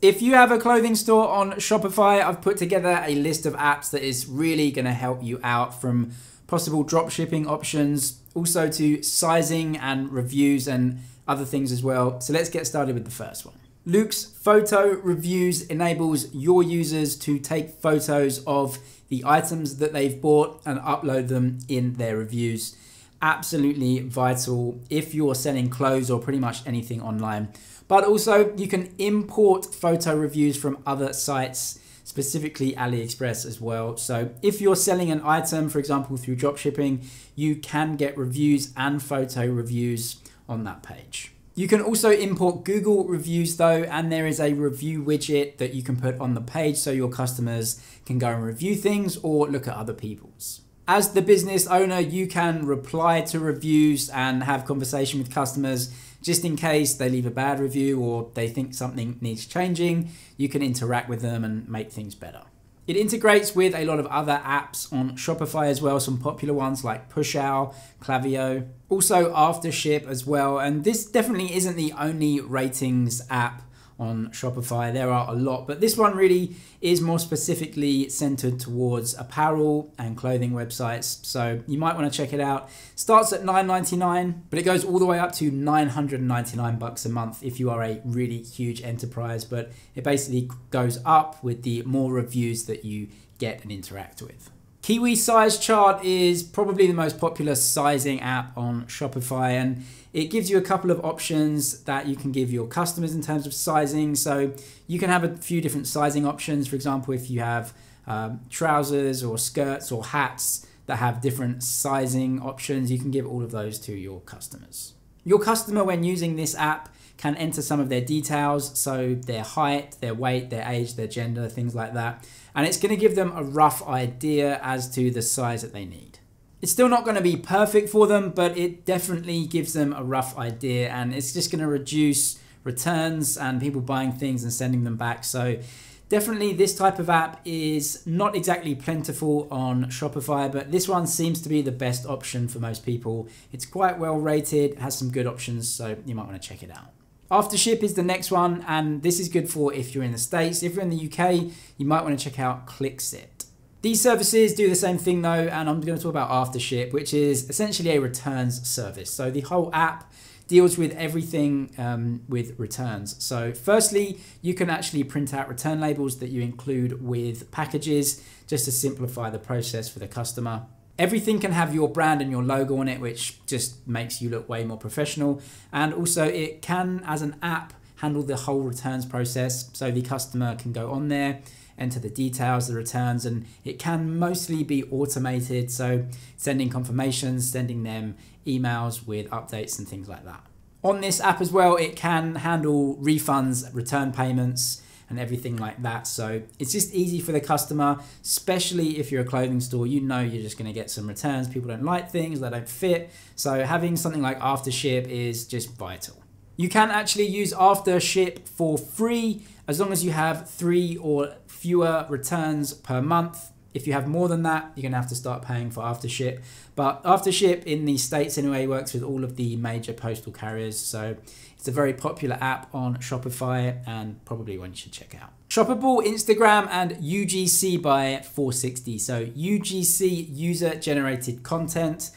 If you have a clothing store on Shopify, I've put together a list of apps that is really going to help you out from possible drop shipping options, also to sizing and reviews and other things as well. So let's get started with the first one. Loox Photo Reviews enables your users to take photos of the items that they've bought and upload them in their reviews. Absolutely vital if you're selling clothes or pretty much anything online. But also, you can import photo reviews from other sites specifically AliExpress as well. So if you're selling an item, for example, through dropshipping, you can get reviews and photo reviews on that page. You can also import Google reviews though, and there is a review widget that you can put on the page so your customers can go and review things or look at other people's. As the business owner, you can reply to reviews and have conversation with customers just in case they leave a bad review or they think something needs changing. You can interact with them and make things better. It integrates with a lot of other apps on Shopify as well, some popular ones like PushOwl, Klaviyo, also Aftership as well. And this definitely isn't the only ratings app on Shopify. There are a lot, but this one really is more specifically centered towards apparel and clothing websites. So you might want to check it out. Starts at $9.99, but it goes all the way up to 999 bucks a month if you are a really huge enterprise. But it basically goes up with the more reviews that you get and interact with. Kiwi Size Chart is probably the most popular sizing app on Shopify and it gives you a couple of options that you can give your customers in terms of sizing. So you can have a few different sizing options. For example, if you have um, trousers or skirts or hats that have different sizing options, you can give all of those to your customers. Your customer, when using this app, can enter some of their details, so their height, their weight, their age, their gender, things like that. And it's going to give them a rough idea as to the size that they need. It's still not going to be perfect for them, but it definitely gives them a rough idea and it's just going to reduce returns and people buying things and sending them back. So definitely this type of app is not exactly plentiful on Shopify, but this one seems to be the best option for most people. It's quite well rated, has some good options, so you might want to check it out. Aftership is the next one, and this is good for if you're in the States. If you're in the UK, you might want to check out Clixit. These services do the same thing though, and I'm going to talk about Aftership, which is essentially a returns service. So the whole app deals with everything um, with returns. So firstly, you can actually print out return labels that you include with packages just to simplify the process for the customer. Everything can have your brand and your logo on it, which just makes you look way more professional. And also, it can, as an app, handle the whole returns process. So the customer can go on there, enter the details, the returns, and it can mostly be automated. So sending confirmations, sending them emails with updates and things like that. On this app as well, it can handle refunds, return payments, and everything like that. So it's just easy for the customer, especially if you're a clothing store, you know you're just going to get some returns. People don't like things, they don't fit. So having something like Aftership is just vital. You can actually use Aftership for free as long as you have three or fewer returns per month. If you have more than that, you're going to have to start paying for Aftership. But Aftership in the States anyway works with all of the major postal carriers. So it's a very popular app on Shopify and probably one you should check out. Shoppable, Instagram, and UGC by Foursixty. So UGC, user generated content.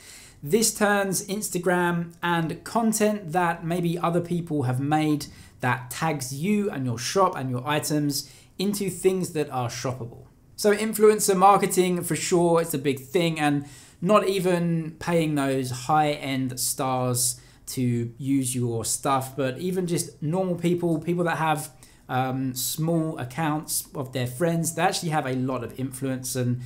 This turns Instagram and content that maybe other people have made that tags you and your shop and your items into things that are shoppable. So influencer marketing for sure, it's a big thing and not even paying those high end stars to use your stuff, but even just normal people, people that have um, small accounts of their friends, they actually have a lot of influence. And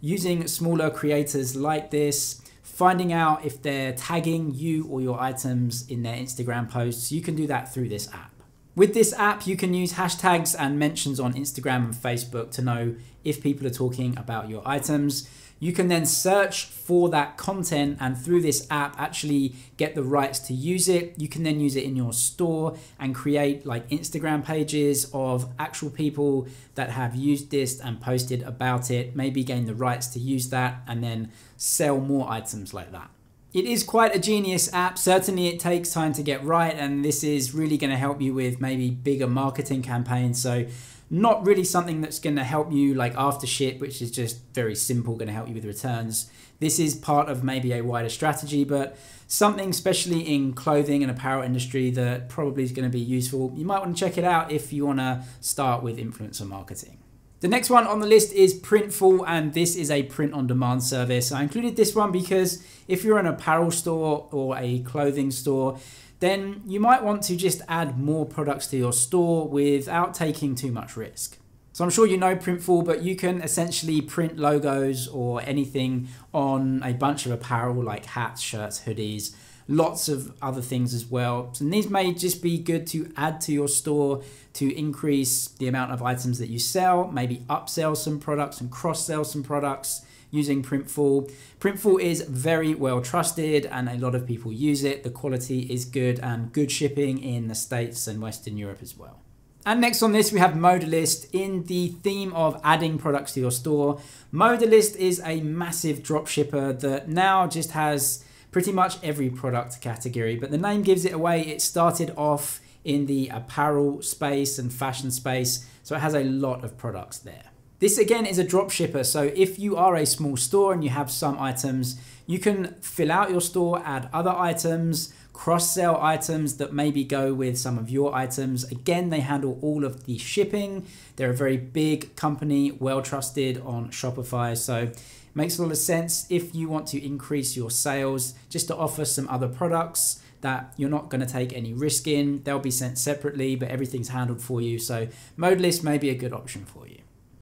using smaller creators like this, finding out if they're tagging you or your items in their Instagram posts, you can do that through this app. With this app, you can use hashtags and mentions on Instagram and Facebook to know if people are talking about your items. You can then search for that content and through this app actually get the rights to use it. You can then use it in your store and create like Instagram pages of actual people that have used this and posted about it, maybe gain the rights to use that and then sell more items like that. It is quite a genius app. Certainly, it takes time to get right, and this is really going to help you with maybe bigger marketing campaigns. So, not really something that's going to help you like Aftership, which is just very simple, going to help you with returns. This is part of maybe a wider strategy, but something especially in clothing and apparel industry that probably is going to be useful. You might want to check it out if you want to start with influencer marketing. The next one on the list is Printful, and this is a print on demand service. I included this one because if you're an apparel store or a clothing store, then you might want to just add more products to your store without taking too much risk. So I'm sure you know Printful, but you can essentially print logos or anything on a bunch of apparel like hats, shirts, hoodies, lots of other things as well. And these may just be good to add to your store to increase the amount of items that you sell, maybe upsell some products and cross sell some products using Printful. Printful is very well trusted and a lot of people use it. The quality is good and good shipping in the States and Western Europe as well. And next on this, we have Modalyst in the theme of adding products to your store. Modalyst is a massive drop shipper that now just has pretty much every product category, but the name gives it away. It started off in the apparel space and fashion space, so it has a lot of products there. This again is a drop shipper, so if you are a small store and you have some items, you can fill out your store, add other items, cross sell items that maybe go with some of your items. Again, they handle all of the shipping. They're a very big company, well trusted on Shopify, so Makes a lot of sense if you want to increase your sales just to offer some other products that you're not going to take any risk in. They'll be sent separately, but everything's handled for you. So Modalyst may be a good option for you.